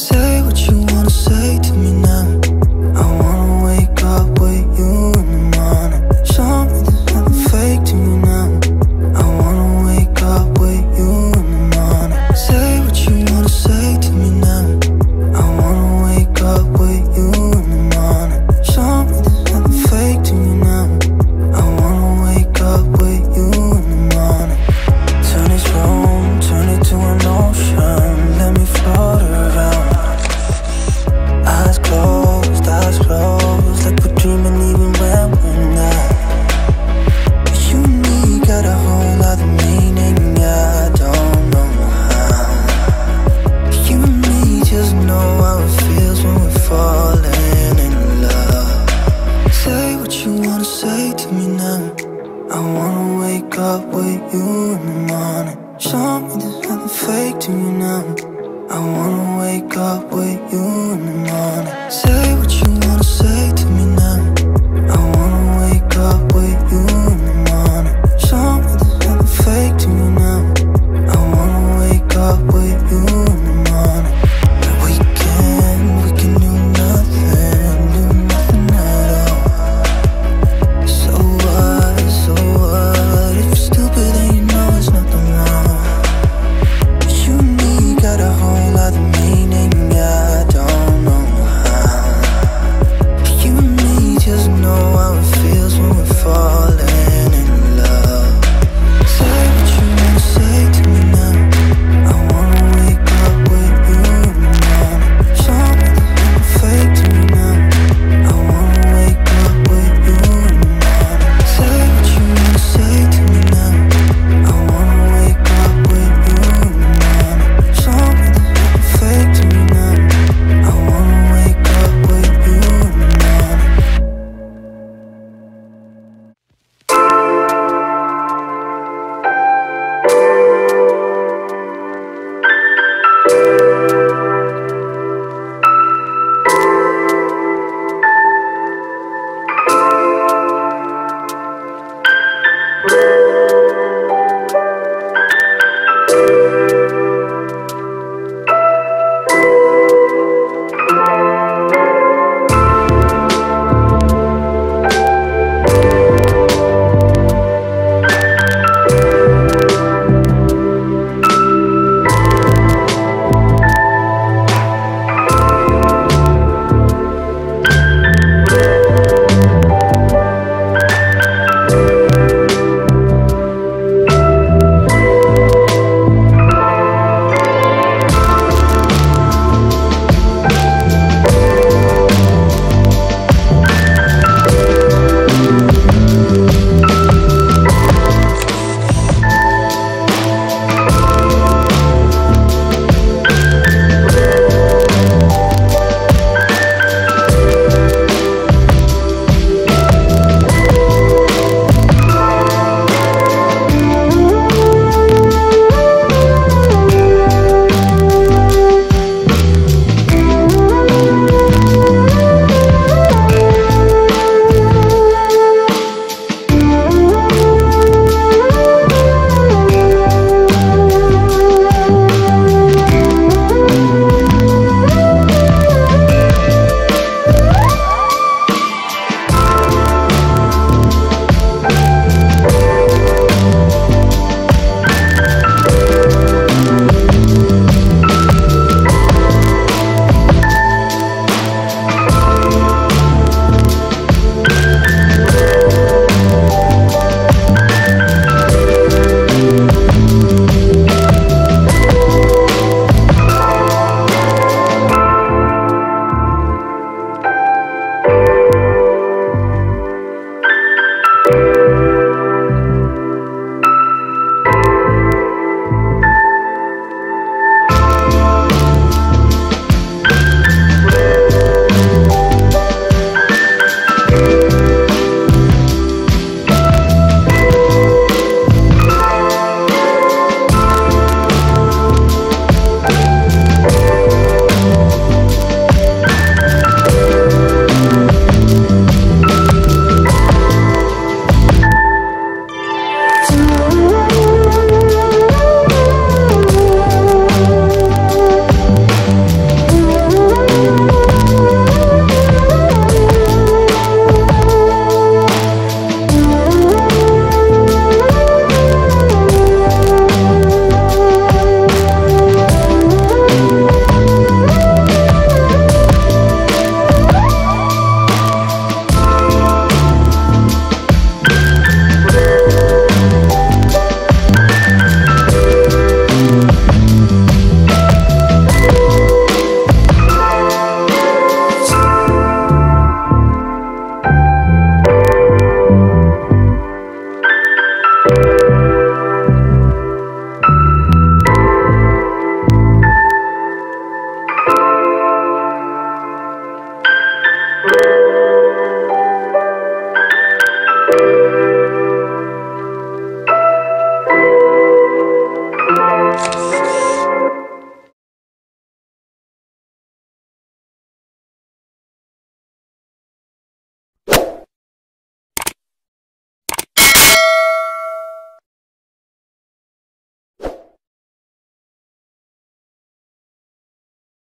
say up with you in the morning.